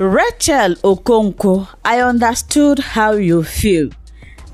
Rachel Okonkwo, I understood how you feel.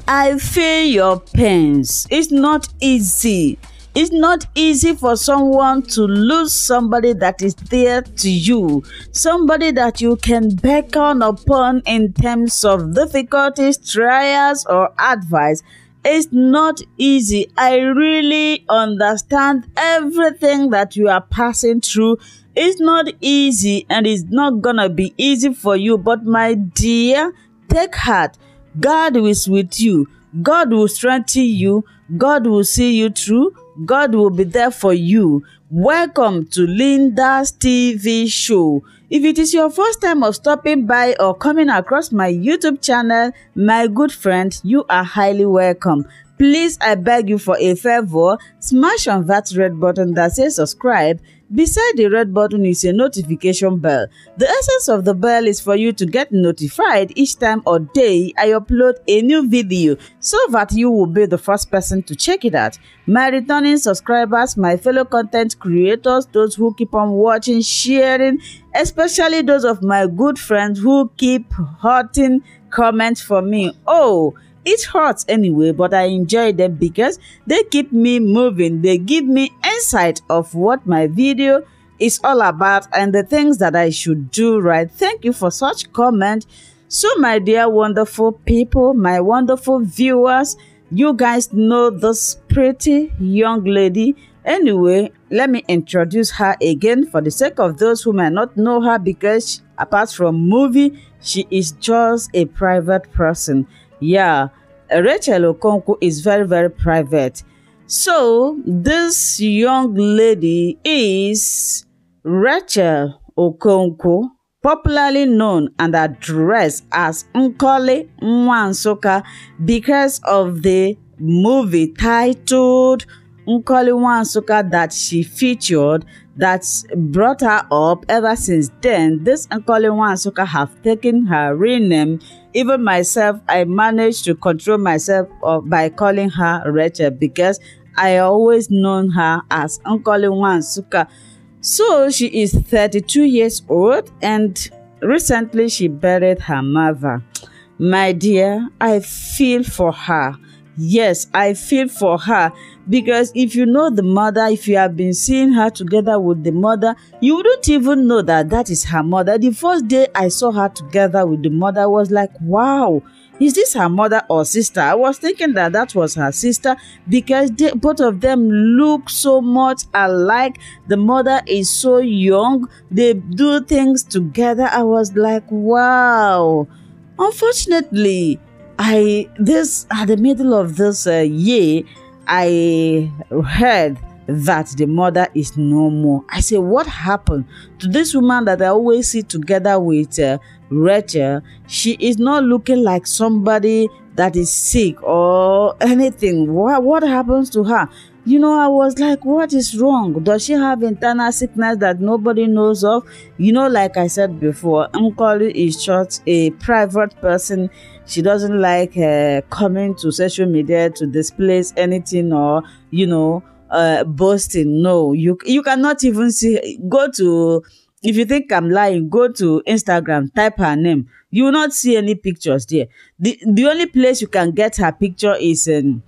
I feel your pains. It's not easy. It's not easy for someone to lose somebody that is there to you, somebody that you can beckon upon in terms of difficulties, trials, or advice. It's not easy. I really understand everything that you are passing through. It's not easy and it's not gonna be easy for you. But my dear, take heart. God is with you. God will strengthen you. God will see you through. God will be there for you. Welcome to Lynda's TV show. If it is your first time of stopping by or coming across my YouTube channel, my good friend, you are highly welcome. Please, I beg you for a favor, smash on that red button that says subscribe Beside the red button is a notification bell. The essence of the bell is for you to get notified each time or day I upload a new video so that you will be the first person to check it out. My returning subscribers, my fellow content creators, those who keep on watching, sharing, especially those of my good friends who keep hurting comments for me. Oh, it hurts anyway, but I enjoy them because they keep me moving. They give me insight of what my video is all about and the things that I should do right. Thank you for such comment. So my dear wonderful people, my wonderful viewers, you guys know this pretty young lady. Anyway, let me introduce her again for the sake of those who may not know her because apart from movie, she is just a private person. Yeah, Racheal Okonkwo is very, very private. So, this young lady is Racheal Okonkwo, popularly known and addressed as Nkoli Nwa Nsukka because of the movie titled Nkoli Nwa Nsukka that she featured that brought her up ever since then. This Nkoli Nwa Nsukka have taken her real name. Even myself, I managed to control myself uh, by calling her Racheal because I always known her as Nkoli Nwa Nsukka. So she is 32 years old and recently she buried her mother. My dear, I feel for her. Yes, I feel for her because if you know the mother, if you have been seeing her together with the mother, you wouldn't even know that that is her mother. The first day I saw her together with the mother I was like, wow, is this her mother or sister? I was thinking that that was her sister because they, both of them look so much alike. The mother is so young. They do things together. I was like, wow. Unfortunately, I this at the middle of this uh, year, I heard that the mother is no more. I say, what happened to this woman that I always see together with uh, Racheal? She is not looking like somebody that is sick or anything. What what happens to her? You know, I was like, what is wrong? Does she have internal sickness that nobody knows of? You know, like I said before, Nkoli is just a private person. She doesn't like uh, coming to social media to display anything or, you know, uh, boasting. No, you you cannot even see. Go to if you think I'm lying, go to Instagram, type her name. You will not see any pictures there. The the only place you can get her picture is in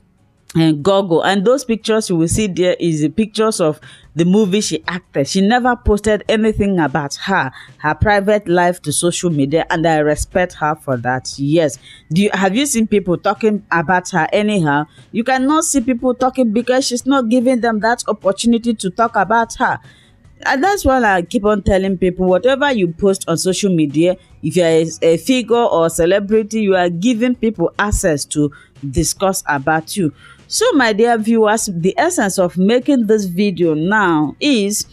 and Google. And those pictures you will see there is the pictures of the movie she acted. She never posted anything about her, her private life to social media, and I respect her for that. Yes. Do you have you seen people talking about her anyhow? You cannot see people talking because she's not giving them that opportunity to talk about her. And that's why I keep on telling people whatever you post on social media, if you're a, a figure or a celebrity, you are giving people access to discuss about you. So my dear viewers, the essence of making this video now is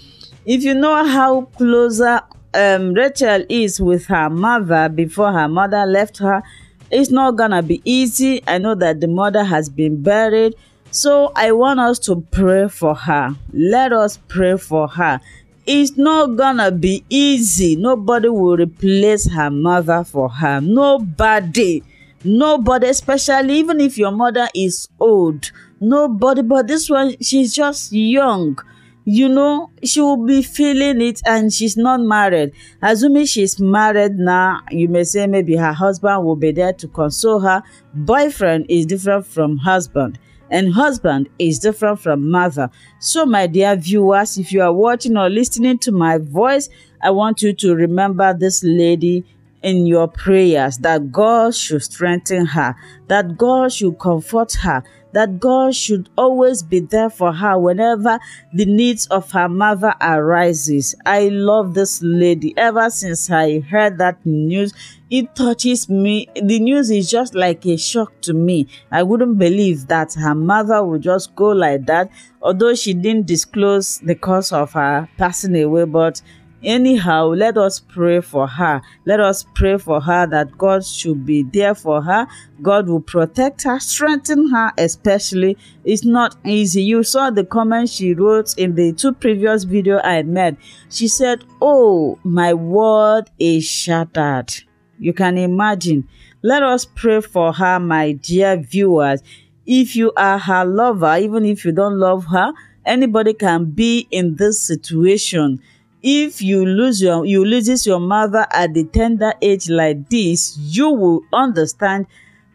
if you know how closer um, Racheal is with her mother before her mother left her, it's not gonna be easy. I know that the mother has been buried. So I want us to pray for her. Let us pray for her. It's not gonna be easy. Nobody will replace her mother for her. Nobody nobody especially even if your mother is old. Nobody but this one she's just young. You know she will be feeling it and she's not married. Assuming she's married now. You may say maybe her husband will be there to console her. Boyfriend is different from husband and husband is different from mother. So my dear viewers if you are watching or listening to my voice i want you to remember this lady in your prayers that God should strengthen her, that God should comfort her, that God should always be there for her whenever the needs of her mother arises. I love this lady. Ever since I heard that news, it touches me. The news is just like a shock to me. I wouldn't believe that her mother would just go like that, although she didn't disclose the cause of her passing away, but anyhow let us pray for her. Let us pray for her that god should be there for her. God will protect her strengthen her especially. It's not easy. You saw the comment she wrote in the two previous video i made. She said oh my world is shattered. You can imagine. Let us pray for her my dear viewers. If you are her lover even if you don't love her anybody can be in this situation if you lose your you loses your mother at the tender age like this you will understand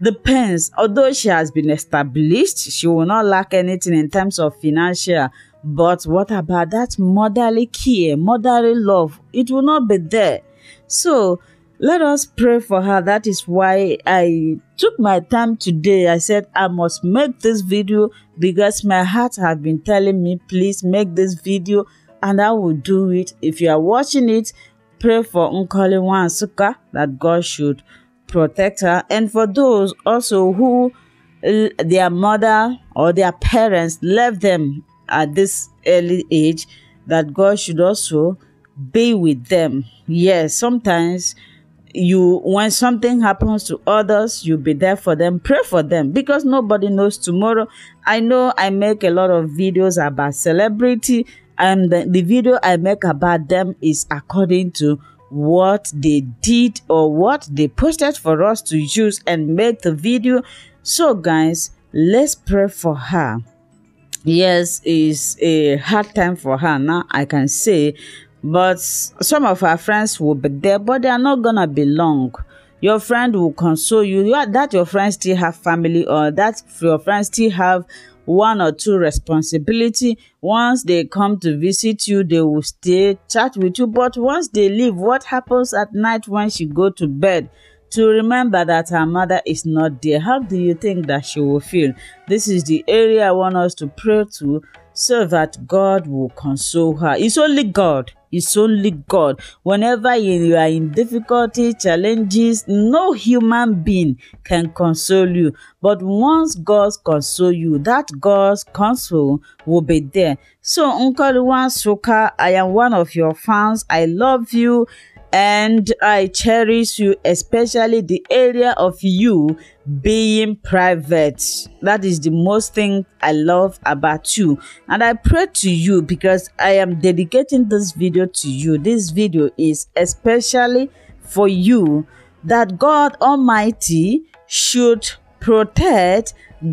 the pains. Although she has been established she will not lack anything in terms of financial. But what about that motherly care motherly love? It will not be there. So let us pray for her. That is why i took my time today. I said i must make this video because my heart has been telling me please make this video and I will do it. If you are watching it, pray for Nkoli Nwa Nsukka that God should protect her. And for those also who their mother or their parents left them at this early age, that God should also be with them. Yes, sometimes you when something happens to others you be there for them pray for them because nobody knows tomorrow i know i make a lot of videos about celebrity and the, the video I make about them is according to what they did or what they posted for us to use and make the video. So guys, let's pray for her. Yes, it's a hard time for her now, I can say. But some of her friends will be there, but they are not gonna be long. Your friend will console you. you are, that your friends still have family or that your friends still have one or two responsibility. Once they come to visit you they will stay chat with you. But once they leave what happens at night when she go to bed? To remember that her mother is not there. How do you think that she will feel? This is the area i want us to pray to so that god will console her. It's only god it's only God. Whenever you are in difficulty, challenges, no human being can console you. But once God console you, that God's console will be there. So, Nkoli Nwa Nsukka, I am one of your fans. I love you and I cherish you, especially the area of you being private. That is the most thing I love about you. And I pray to you because I am dedicating this video to you. This video is especially for you that God Almighty should protect,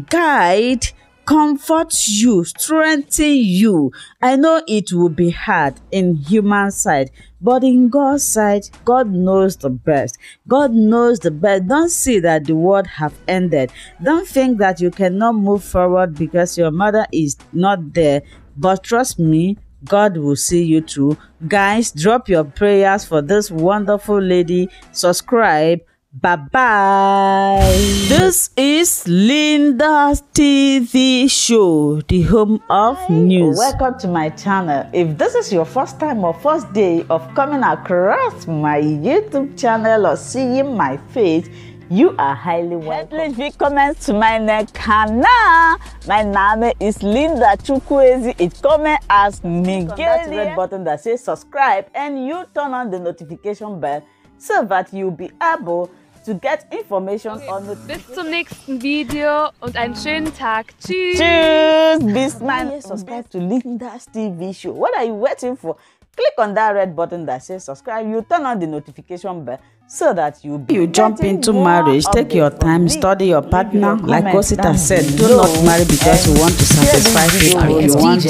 guide, comfort you, strengthen you. I know it will be hard in human side, but in God's sight, God knows the best. God knows the best. Don't see that the world have ended. Don't think that you cannot move forward because your mother is not there. But trust me, God will see you through. Guys, drop your prayers for this wonderful lady. Subscribe Bye bye. This is Linda's TV show, the home of Hi. news. Welcome to my channel. If this is your first time or first day of coming across my YouTube channel or seeing my face, you are highly welcome. Herzlich willkommen zu meinem Kanal. My name is Linda Chukwuezi. It comes as Miguel. That red button that says subscribe and you turn on the notification bell so that you'll be able to get information okay. on the Bis zum nächsten Video und einen schönen Tag. Tschüss. Tschüss. Bis man subscribe to Lynda's TV show. What are you waiting for? click on that red button that says subscribe you turn on the notification bell so that you be you jump into marriage take your time study your Leave partner like comment osita said do not marry because you want to and share this satisfy people you want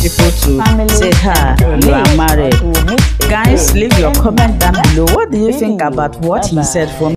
people to say hi you are married or to meet guys leave your comment down below what do you think about what he said for